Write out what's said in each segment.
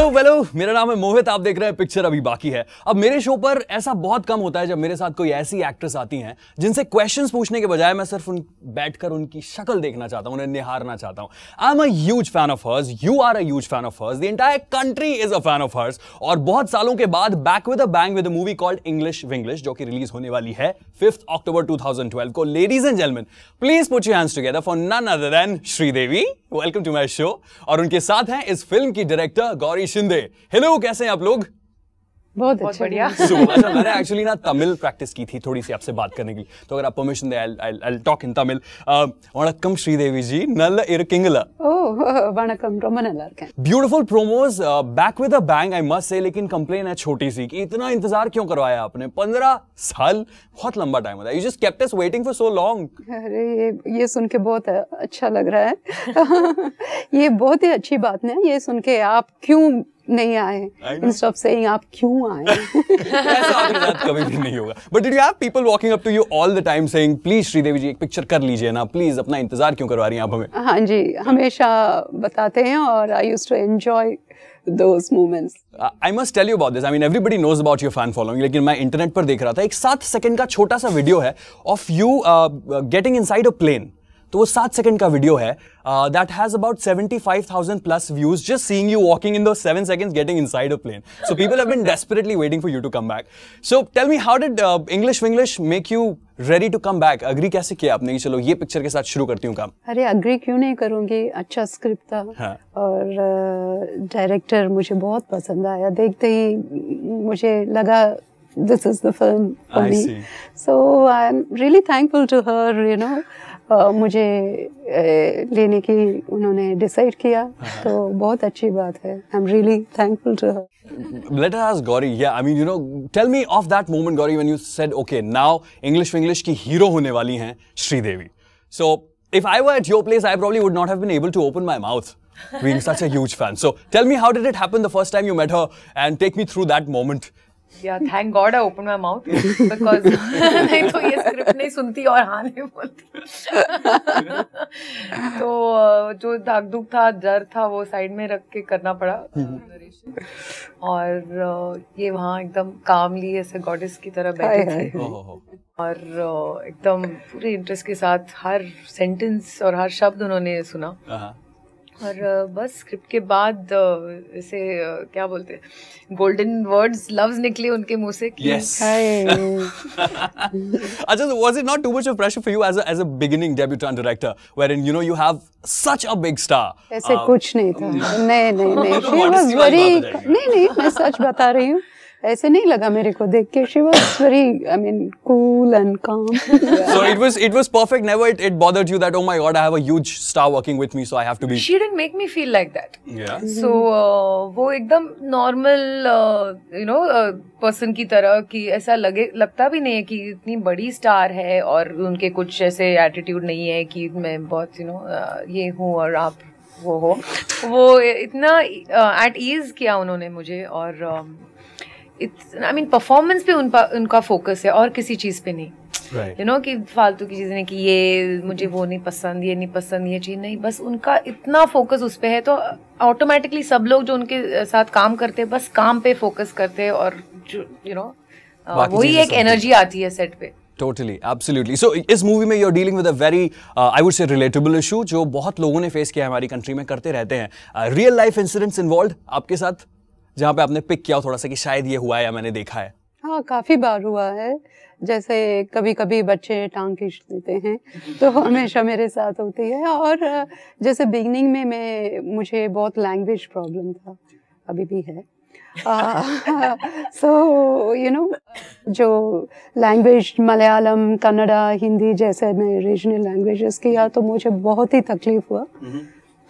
Hello वेलो मेरा नाम है मोहित, आप देख रहे हैं पिक्चर अभी बाकी है। अब मेरे शो पर ऐसा बहुत कम होता है जब मेरे साथ कोई ऐसी एक्ट्रेस आती हैं जिनसे क्वेश्चंस पूछने के बजाय मैं सिर्फ़ उन, बैठकर उनकी शक्ल देखना चाहता हूँ, उन्हें निहारना चाहता हूँ। I am a fan of hers you are a fan of hers the entire country is a fan of hers और बहुत सालों के बाद back with a bang with movie called English Vinglish जो कि रिलीज़ होने वाली है फिफ्थ अक्टूबर 2012 को। Ladies and gentleman please put your hands together for none other than Sridevi welcome to my show और उनके साथ हैं इस फ़िल्म की डायरेक्टर गौरी शिंदे। हेलो कैसे हैं आप लोग? बहुत बहुत अच्छा बढ़िया Super. अच्छा मैंने एक्चुअली ना तमिल प्रैक्टिस की थी थोड़ी सी आपसे बात करने के लिए तो अगर आप permission they I talk in Tamil वणक्कम श्रीदेवी जी नल इरकिंगला ஓ வணக்கம் ரொம்ப நல்லா இருக்கேன் beautiful promos back with a bang I must say लेकिन कंप्लेन है छोटी सी कि इतना इंतजार क्यों करवाया आपने पंद्रह साल बहुत लंबा टाइम होता है you just kept us waiting for so long अरे ये ये सुन के बहुत अच्छा लग रहा है ये बहुत ही अच्छी बात है ये सुन के आप क्यों नहीं आए। I. इंस्टेड ऑफ़ सेइंग आप क्यों आए? ऐसा आपके साथ कभी भी नहीं होगा। But did you have people walking up to you all the time saying please Sridevi ji एक पिक्चर कर लीजिए ना। प्लीज़ अपना इंतज़ार क्यों करवा रही हैं आप हमें? हाँ जी हमेशा बताते हैं और I used to enjoy those moments I must tell you about this I mean everybody knows about your fan following लेकिन मैं इंटरनेट पर देख रहा था। एक सात सेकंड का छोटा सा वीडियो है of you getting inside a plane तो वो सात सेकंड का वीडियो है। That has about 75,000 plus views just seeing you walking in दो seven seconds getting inside a plane so people have been desperately waiting for you to come back so tell me how did English Vinglish make you ready to come back agree कैसे किया आपने कि चलो ये picture के साथ शुरू करती हूँ काम? अरे अग्री क्यों नहीं करूँगी? अच्छा स्क्रिप्ट था। हाँ। और डायरेक्टर मुझे बहुत पसंद आया। देखते ही मुझे लगा this is the film for I me see. So I am really thankful to her you मुझे लेने की उन्होंने डिसाइड किया हाँ। तो बहुत अच्छी बात है। I am really thankful to her let us Gauri या I mean you know tell me of that moment Gauri when you said okay now English English की हीरो होने वाली हैं Sridevi. So if I were at your place I probably would not have been able to open my mouth being such a huge fan. So tell me how did it happen the first time you met her? And take me through that moment. या thank God I open my mouth because नहीं तो ये script नहीं सुनती और हाँ नहीं बोलती। तो जो दाग दुख था डर था वो साइड में रख के करना पड़ा। और ये वहाँ एकदम कामली ऐसे गॉडेस की तरह बैठे थे। और एकदम पूरे इंटरेस्ट के साथ हर सेंटेंस और हर शब्द उन्होंने सुना। uh-huh. और बस स्क्रिप्ट के बाद इसे क्या बोलते हैं गोल्डन वर्ड्स लव्स निकले उनके मुँह से। यस अच्छा was it not too much of pressure for you as as a beginning debutante director where in you know you have such a big star ऐसे कुछ नहीं था। नहीं नहीं नहीं। शी वाज वेरी नहीं नहीं मैं सच बता रही हूँ। ऐसे नहीं लगा मेरे को देख के she was very I mean cool and calm so it was it was perfect. Never it, it bothered you that oh my god, I have a huge star working with me, so I have to be. She didn't make me feel like that Yeah. So वो एकदम normal you know person की तरह कि ऐसा लगे लगता भी नहीं है कि इतनी बड़ी स्टार है और उनके कुछ ऐसे एटीट्यूड नहीं है कि मैं बहुत यू you नो know, ये हूँ और आप वो हो वो इतना एट uh, ईज किया उन्होंने मुझे और आई मीन परफॉर्मेंस पे उनका उनका फोकस है और किसी चीज़ पे नहीं। Right. यू नो कि फालतू की चीज़ें कि ये मुझे वो नहीं पसंद ये नहीं पसंद ये चीज़ नहीं। बस उनका इतना फोकस उस पर है तो ऑटोमेटिकली सब लोग जो उनके साथ काम करते हैं बस काम पे फोकस करते हैं और यू नो वही एक एनर्जी आती है सेट पे। Totally, absolutely. So इस मूवी में dealing with a very, uh, I would say, relatable issue जो बहुत लोगों ने फेस किया हमारी कंट्री में करते रहते हैं। रियल लाइफ इंसिडेंट्स इन्वॉल्व आपके साथ? जहाँ पे आपने पिक किया हो थोड़ा सा कि शायद ये हुआ है या मैंने देखा है। हाँ काफ़ी बार हुआ है। जैसे कभी कभी बच्चे टांग खींच देते हैं तो हमेशा मेरे साथ होती है। और जैसे बिगनिंग में मैं मुझे बहुत लैंग्वेज प्रॉब्लम था अभी भी है। सो यू नो जो लैंग्वेज मलयालम कन्नड़ा हिंदी जैसे मैं रीजनल लैंग्वेजेस किया तो मुझे बहुत ही तकलीफ़ हुआ।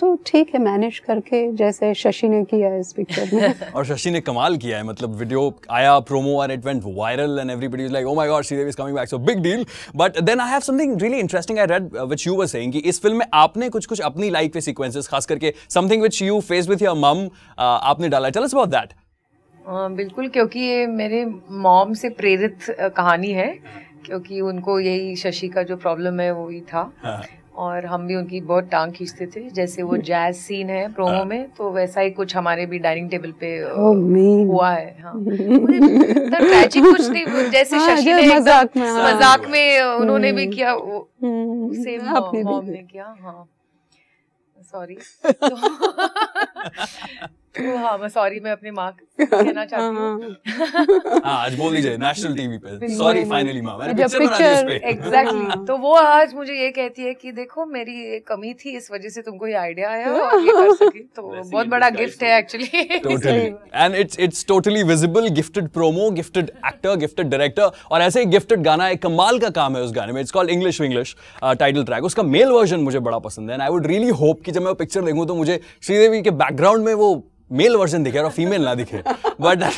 तो ठीक है मैनेज करके जैसे शशि ने किया इस पिक्चर में। और शशि ने कमाल किया है मतलब वीडियो आया promo and it went viral and everybody is like oh my God Sridevi is coming back so big deal but then I have something really interesting I read which you were saying कि इस film में आपने कुछ कुछ अपनी life के sequences खास करके something which you face with your mom आपने डाला टेल अस अबाउट दैट बिल्कुल क्योंकि ये मेरे मॉम से प्रेरित कहानी है क्योंकि उनको यही शशि का जो प्रॉब्लम है वही था। और हम भी उनकी बहुत टांग खींचते थे। जैसे वो जैज सीन है प्रोमो में तो वैसा ही कुछ हमारे भी डाइनिंग टेबल पे Oh. हुआ है हाँ। ट्रैजिक कुछ नहीं जैसे हाँ, शशि ने मज़ाक में, हाँ। मज़ाक में उन्होंने भी किया वो हम्म, सेम मॉम ने किया। हाँ। सॉरी तो हाँ मैं सॉरी मैं अपनी माँ कहना चाहती हूँ। हाँ, हाँ, आज बोल दीजिए नेशनल टीवी पे। सॉरी फाइनली माँ जब पिक्चर एग्जैक्टली हाँ। तो वो आज मुझे ये कहती है कि देखो मेरी एक कमी थी इस वजह से तुमको ये आइडिया आया और ये कर सकी। तो बहुत बड़ा गिफ्ट है actually totally. And it's it's totally visible gifted promo gifted actor gifted director और ऐसे ही gifted गाना एक कमाल का काम है उस गाने में। It's called English English title track उसका मेल वर्जन मुझे बड़ा पसंद है and I would really hope कि जब मैं वो पिक्चर देखूँ तो मुझे श्रीदेवी के बैकग्राउंड में वो मेल वर्जन दिखे और फीमेल ना दिखे। But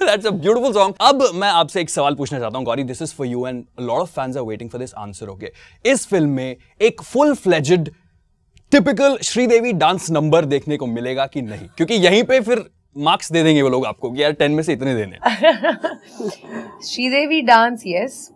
That's a beautiful song. अब मैं आपसे एक सवाल पूछना चाहता हूँ Gauri this is for you and lot of fans are waiting for this answer okay इस फ़िल्म में एक full fledged typical Sridevi dance number देखने को मिलेगा कि नहीं? क्योंकि यहीं पे फिर मार्क्स दे देंगे वो लोग आपको कि यार टेन में से इतने देने। Sridevi dance yes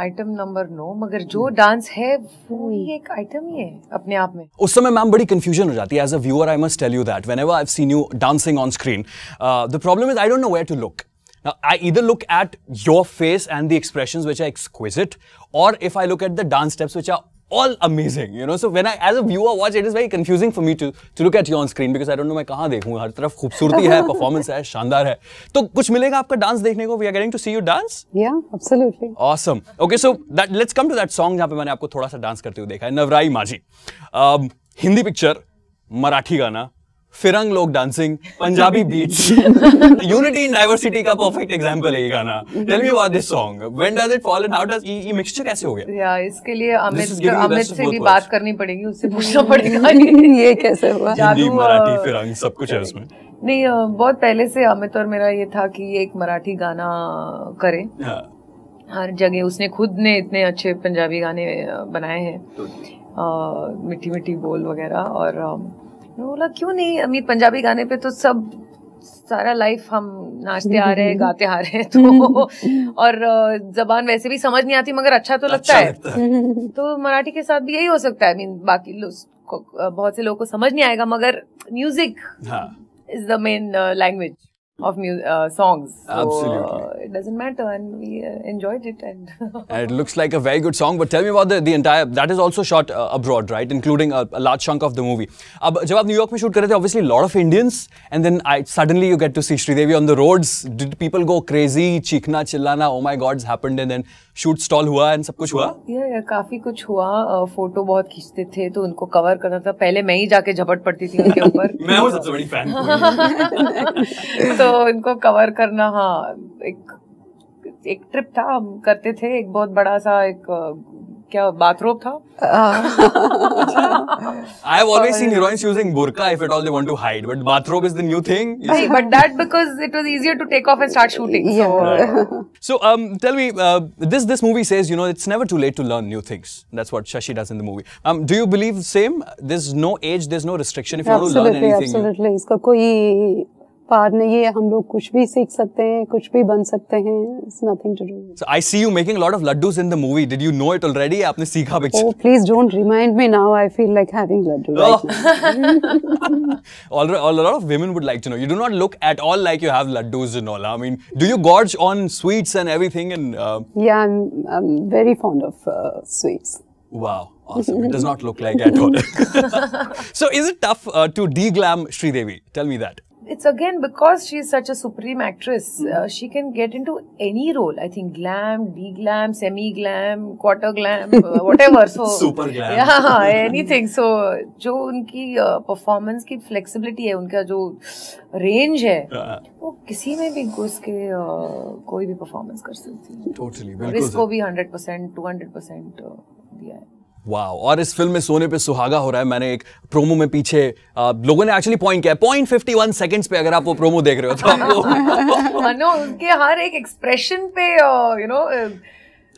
item number no मगर जो डांस है वो ही एक आइटम ही है अपने आप में। उस समय मैम बड़ी कंफ्यूजन हो जाती है. As a viewer I must tell you that whenever I have seen you dancing on screen the problem is I don't know where to look Now, I either look at your face and the expressions which are exquisite, or if I look at the dance steps which are all amazing, you know. So when I, as a viewer, watch, it is very confusing for me to to look at you on screen because I don't know मैं kahan dekhu हर तरफ़ खूबसूरती है performance है शानदार है तो कुछ मिलेगा आपका डांस देखने को we are getting to see you dance yeah, absolutely. Awesome. Okay, so that let's come to that song jahan पे मैंने आपको थोड़ा सा डांस करते हुए देखा है नवराई माझी um, हिंदी पिक्चर मराठी गाना फिरंग लोग dancing Punjabi beats unity in diversity का परफेक्ट एग्जांपल है ये गाना। Tell me about this song when does it fall and how does ये मिक्सचर कैसे हो गया? या इसके लिए अमित अमित से भी बात करनी पड़ेगी उससे पूछना पड़ेगा। ये कैसे हुआ? जादू, हिंदी मराठी फिरंग सब कुछ है उसमें। नहीं बहुत पहले से अमित और मेरा ये था कि एक मराठी गाना करें। हाँ, हर जगह उसने खुद ने इतने अच्छे पंजाबी गाने बनाए हैं। अ, मिट्टी मिट्टी बोल वगैरह और बोला क्यों नहीं? अमीर पंजाबी गाने पे तो सब सारा लाइफ हम नाचते आ रहे हैं गाते आ रहे हैं। तो और जबान वैसे भी समझ नहीं आती मगर अच्छा तो लगता अच्छा है। लगता है। तो मराठी के साथ भी यही हो सकता है। मीन बाकी बहुत से लोगों को समझ नहीं आएगा मगर music is the main language of mu- uh, songs. So, Absolutely. uh, it doesn't matter, and we uh, enjoyed it. And And it looks like a very good song, but tell me about the, the entire. That is also shot uh, abroad, right? Including a, a large chunk of the movie. अब जब आप New York में shoot कर रहे थे, obviously lot of Indians, and then I suddenly you get to see Sridevi on the roads. Did people go crazy, चीखना चिल्लाना, oh my God, it's happened, and then shoot stall हुआ and सब कुछ हुआ? या, या काफ़ी कुछ हुआ। फ़ोटो बहुत खींचते थे तो उनको कवर करना था। पहले मैं ही जाके झपट पड़ती थी उनके ऊपर। मैं हूँ सबसे बड़ी फ़ैन तो इनको कवर करना हाँ एक एक ट्रिप था। हम करते थे एक बहुत बड़ा सा एक क्या बाथरोब था I have always seen heroines using burqa if at all they want to hide, but bathrobe is the new thing. नहीं but that because it was easier to take off and start shooting so Yeah. So um, tell me, uh, this this movie says you know it's never too late to learn new things. That's what Shashi does in the movie. Um, do you believe the same? There's no age, there's no restriction if you want to learn anything. new. absolutely. इसका कोई पार नहीं है हम लोग कुछ भी सीख सकते हैं कुछ भी बन सकते हैं it's nothing to do so I see you making lot of laddoos in the movie did you know it already आपने सीखा picture please don't remind me now I feel like having laddoo all all lot of women would like to know you do not look at all like you have laddoos in all I mean do you gorge on sweets and everything in yeah I am very fond of sweets Wow, awesome. It does not look like at all. so, is it tough uh, to de glam Sridevi? Tell me that. It's again because she's such a supreme actress. Uh, she can get into any role. I think glam, de-glam, semi-glam, quarter glam, uh, whatever. So Super glam. Yeah, anything. So जो उनकी performance की flexibility है उनका जो range है Uh, वो किसी में भी घुस के uh, कोई भी परफॉर्मेंस कर सकती है totally. और बिल्कुल इसको भी hundred percent two hundred percent दिया है वाओ और इस फ़िल्म में सोने पे सुहागा हो रहा है मैंने एक प्रोमो में पीछे आ, लोगों ने एक्चुअली पॉइंट किया पॉइंट फिफ्टी वन सेकेंड्स पे अगर आप वो प्रोमो देख रहे हो तो आपको उनके हर एक एक्सप्रेशन पे you know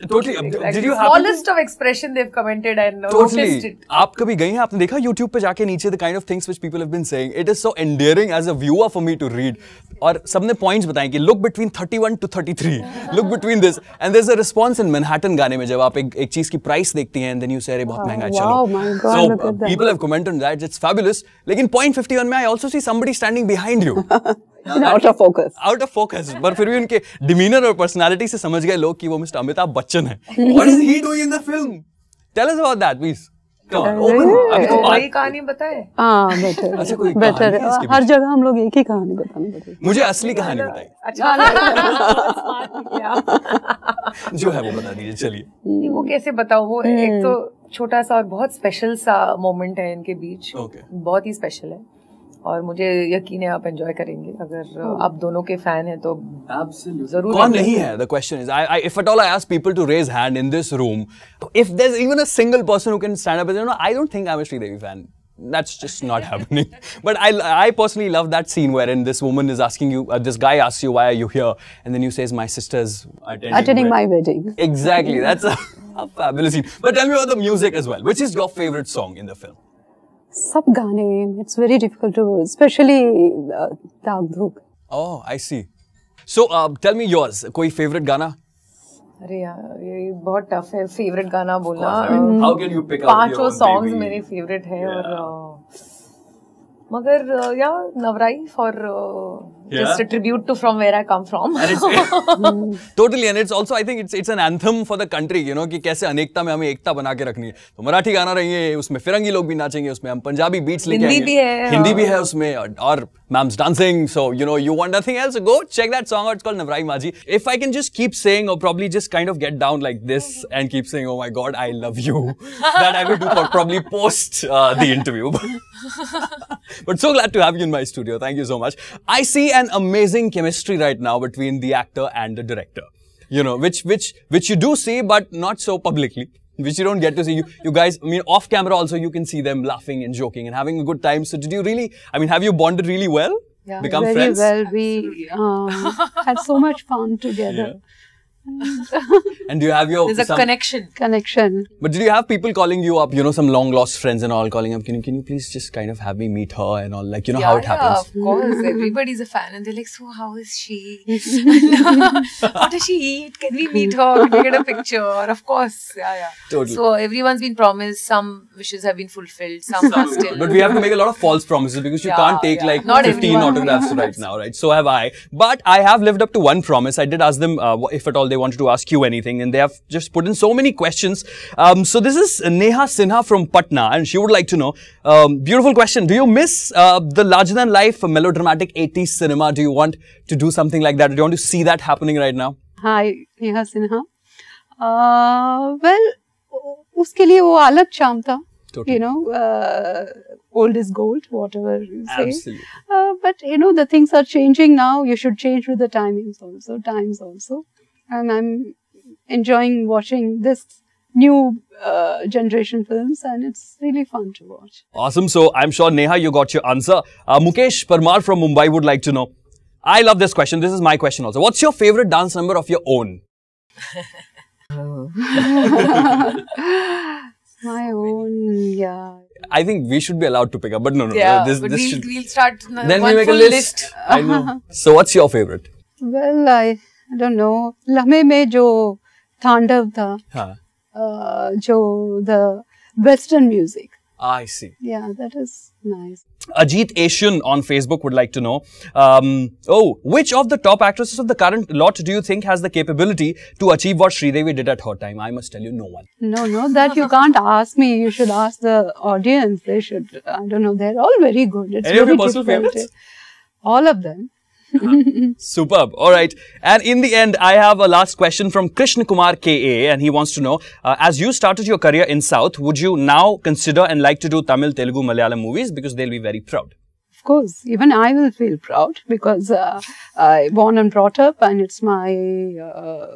Totally. Did you smallest of expression they've commented and noticed Totally. it. आप कभी गई हैं आपने देखा YouTube पे जाके नीचे the kind of things which people have been saying. It is so endearing as a viewer for me to read. और सबने points बताए कि look between 31 to 33. Look between this. And there's a response in Manhattan गाने में जब आप एक एक चीज़ की price देखती हैं and then you say अरे बहुत महँगा है चलो. wow, my God, so look at uh, that. people have commented on that. It's fabulous. लेकिन point 51 में I also see somebody standing behind you. out of focus. Out of focus पर फिर भी उनके डिमीनर और पर्सनालिटी से समझ गए लोग कि वो मिस्टर अमिताभ बच्चन है। What is he doing in the film tell us about that please तो तो हाँ अच्छा, है हर जगह हम लोग एक ही कहानी बताने मुझे असली कहानी बताइए। अच्छा। जो है वो बता दीजिए चलिए। वो कैसे बताओ वो एक तो छोटा सा और बहुत स्पेशल सा मोमेंट है इनके बीच। बहुत ही स्पेशल है। और मुझे यकीन है आप एंजॉय करेंगे अगर आप दोनों के फ़ैन हैं तो ज़रूर कौन नहीं है the question is I if at all I ask people to raise hand in this room if there is even a single person who can stand up and no I don't think I am Sridevi fan that's just not happening but i i personally love that scene wherein this woman is asking you uh, this guy asks you why are you here and then you says my sister's attending, attending my wedding exactly that's a, a fabulous scene but tell me about the music as well which is your favorite song in the film सब गाने it's very difficult to specially दाग धूप ओह I see so tell me yours कोई favourite गाना? अरे यार ये बहुत टफ है फेवरेट गाना बोलना। How can you pick out पाँचों सॉन्ग्स मेरे फेवरेट है और uh, मगर या Navrai for. Just tribute to from where I come from totally and totally, and it's also I think it's it's an anthem for the country, you know कि कैसे अनेकता में हमें एकता बना के रखनी है तो मराठी गाना रहेंगे उसमें फिरंगी लोग भी नाचेंगे उसमें हम पंजाबी बीट्स लेके हिंदी भी है, हिंदी हाँ। भी है उसमें और, Ma'am's dancing. So, you know, you want nothing else, go check that song out. It's called Navrai Maji. If I can just keep saying or probably just kind of get down like this and keep saying, oh my God, I love you, that I will do for probably post uh, the interview. but so glad to have you in my studio. Thank you so much. I see an amazing chemistry right now between the actor and the director. You know, which, which, which you do see, but not so publicly. Which you don't get to see. You you guys, I mean, off camera also you can see them laughing and joking and having a good time. So did you really? I mean, have you bonded really well? Yeah. Become very friends. well we um, had so much fun together And do you have your there's a connection connection But did you have people calling you up? You know, some long lost friends and all calling up. Can you can you please just kind of have me meet her and all? Like you know how it yeah, happens. of course everybody's a fan and they're like so how is she what does she eat can we meet her can we get a picture of course yeah yeah Totally. so everyone's been promised some wishes have been fulfilled some are still But we have to make a lot of false promises because you Yeah, can't take yeah. like Not 15 everyone. autographs right now, right? So have I. But I have lived up to one promise. I did ask them uh, if at all they wanted to ask you anything, and they have just put in so many questions. Um, so this is Neha Sinha from Patna, and she would like to know. Um, beautiful question. Do you miss uh, the larger than life melodramatic 80s cinema? Do you want to do something like that? Do you want to see that happening right now? Hi Neha Sinha well उसके लिए वो अलग चाम था Totally. you know old is gold whatever you say Absolutely. uh, but you know the things are changing now you should change with the timings also times also and i'm enjoying watching this new uh, generation films and it's really fun to watch Awesome. So I'm sure Neha, you got your answer. Uh, Mukesh Parmar from Mumbai would like to know. I love this question. This is my question also. What's your favorite dance number of your own? my own yeah I think we should be allowed to pick up, but no, no. yeah this, but this we'll, should, we'll start then we make a full list. I know. So what's your favorite? well i i don't know लम्हे में जो तांडव था Huh. uh, जो the western music I see. yeah that is nice Ajit Asian on Facebook would like to know. Um, oh, which of the top actresses of the current lot do you think has the capability to achieve what Sridevi did at her time? I must tell you, no one. No, no, that you can't ask me. You should ask the audience. They should. I don't know. They're all very good. It's Any of very your personal difficult. favorites? All of them. Superb. All right. And in the end, I have a last question from Krishna Kumar KA, and he wants to know: uh, As you started your career in South, would you now consider and like to do Tamil, Telugu, Malayalam movies because they'll be very proud? Of course, even I will feel proud because uh, I born and brought up, and it's my uh,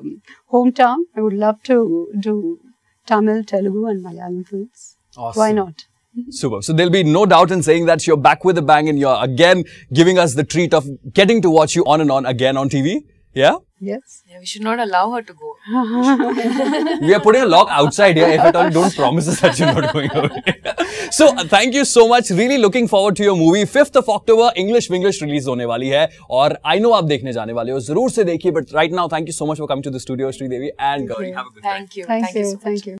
hometown. I would love to do Tamil, Telugu, and Malayalam films. Why not? Superb. So there'll be no doubt in saying that you're back with a bang and you're again giving us the treat of getting to watch you on and on again on TV. Yeah? Yes. yeah we should not allow her to go we are putting a lock outside here. If at all, don't promise us that you're not going away. so, thank you so much. Really looking forward to your movie. 5th of October, English Winglish release होने वाली है और I know आप देखने जाने वाले हो जरूर से देखिए But right now, thank you so much for coming to the studio, Sri Devi and Gauri. Have a good Thank you. Thank Thank you you. so much. Thank you.